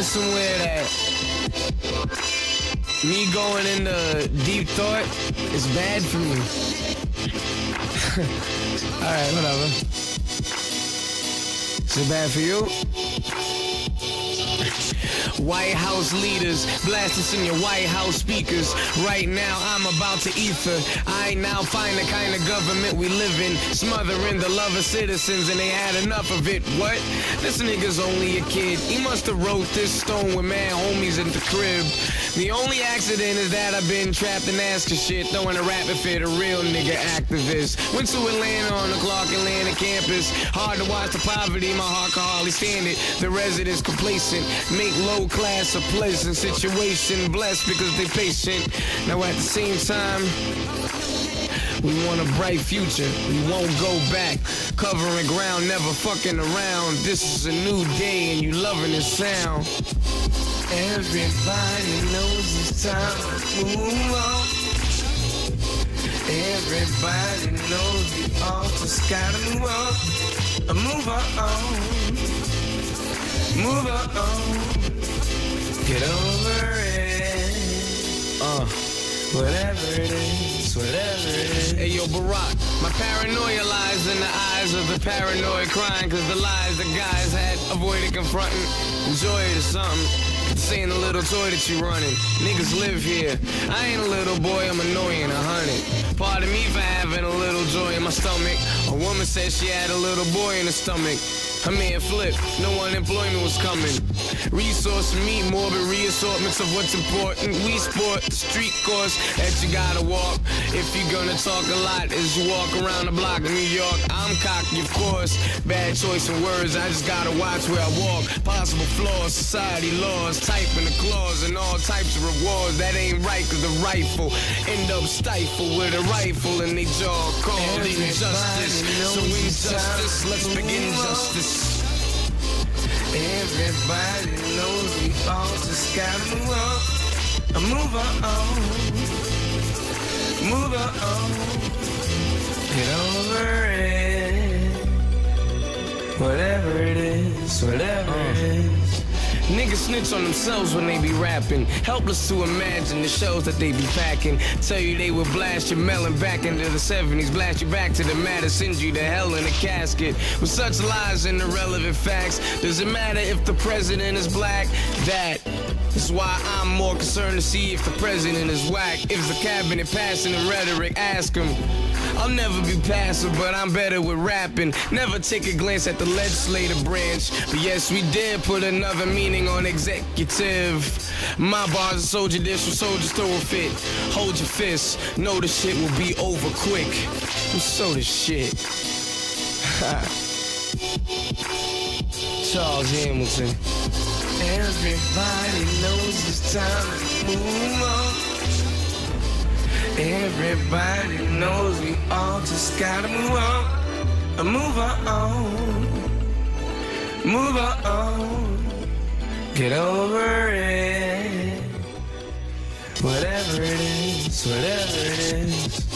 read somewhere that me going into deep thought is bad for me. All right, whatever. Is it bad for you? White House leaders, blast us in your White House speakers. Right now, I'm about to ether. I now find the kind of government we live in, smothering the love of citizens, and they had enough of it. What? This nigga's only a kid. He must have wrote this stone with mad homies in the crib. The only accident is that I've been trapped in asking shit, throwing a rapid fit, a real nigga activist. Went to Atlanta on the Clark Atlanta campus. Hard to watch the poverty, my heart can hardly stand it. The residents complacent, make low class a pleasant situation. Blessed because they patient. Now at the same time, we want a bright future. We won't go back. Covering ground, never fucking around. This is a new day and you loving the sound. Everybody knows it's time to move on. Everybody knows we all just gotta move on. Move on. Move on. Get over it. Uh, whatever it is, whatever it is. Hey yo, Barack, my paranoia lies in the eyes of the paranoid crying, cause the lies the guys had avoided confronting. Enjoy it or something. Ain't a little toy that you running. Niggas live here. I ain't a little boy, I'm annoying, a hundred. Pardon me for having a little joy in my stomach. A woman said she had a little boy in her stomach. Her man flipped, no unemployment was coming. Resource meet morbid reassortments of what's important. We sport the street course that you gotta walk. If you're gonna talk a lot as you walk around the block of New York, I'm cocky, of course. Bad choice in words, I just gotta watch where I walk. Possible flaws, society laws, typing the claws and all types of rewards. That ain't right, the rifle end up stifled with a rifle in they jaw called injustice. So injustice, let's begin justice. Everybody knows we all just gotta move on. Move on. Move on. Get over it. Whatever it is, whatever. Niggas snitch on themselves when they be rapping. Helpless to imagine the shows that they be packing. Tell you they would blast your melon back into the 70s. Blast you back to the matter, send you to hell in a casket. With such lies and irrelevant facts, does it matter if the president is black? That is why I'm more concerned to see if the president is whack. If the cabinet passing the rhetoric, ask him. I'll never be passive, but I'm better with rapping. Never take a glance at the legislative branch. But yes, we did put another meaning on executive. My bars are so judicial, soldiers throw a fit. Hold your fist, know the shit will be over quick. And so the shit. Charles Hamilton. Everybody knows it's time to move on. Everybody knows we all just gotta move on. Move on. Move on. Get over it. Whatever it is, whatever it is.